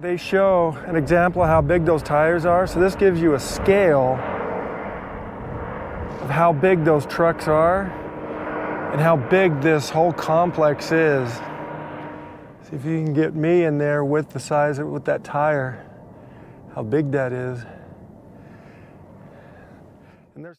They show an example of how big those tires are. So this gives you a scale of how big those trucks are and how big this whole complex is. See if you can get me in there with the size of with that tire, how big that is. And there's